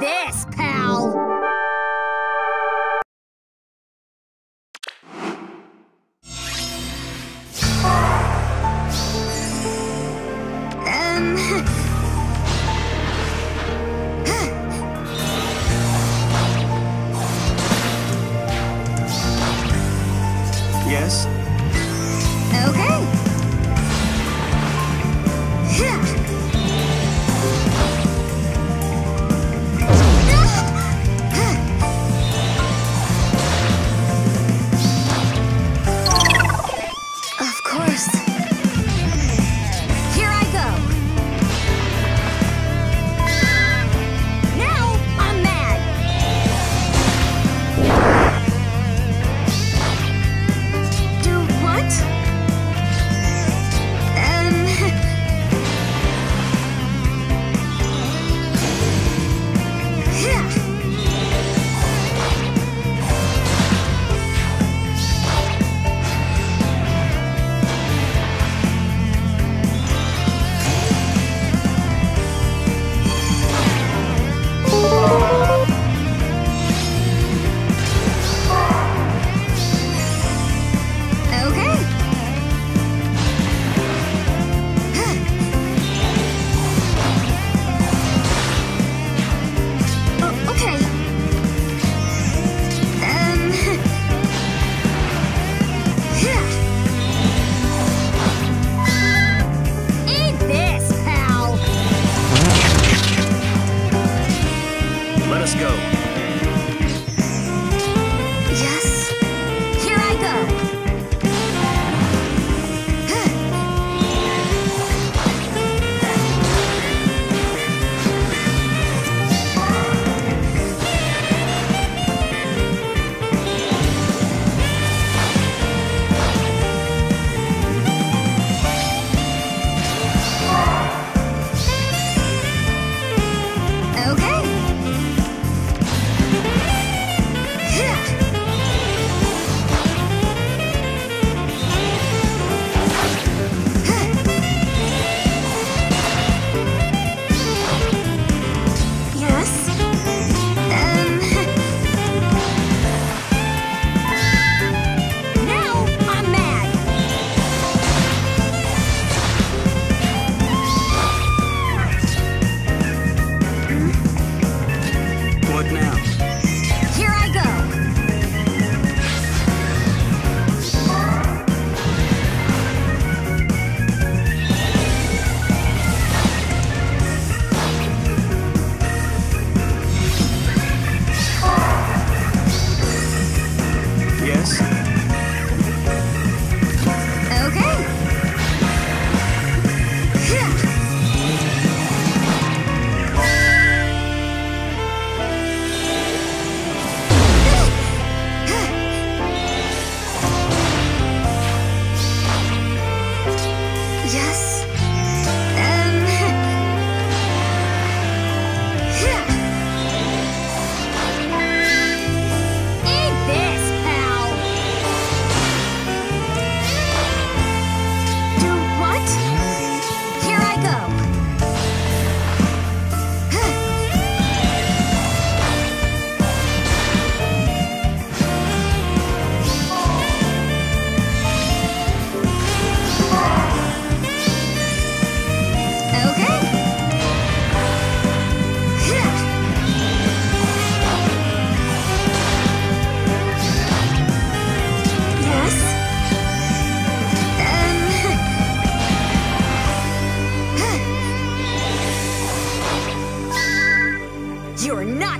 this, pal! Um... Yes?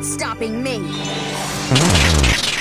Stopping me. Mm-hmm.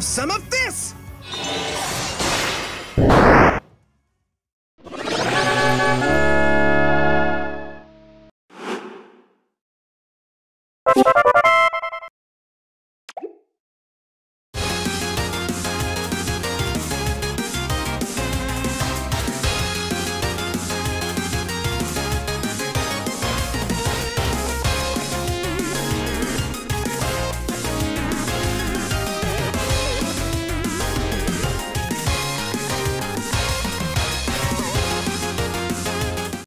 have some of this!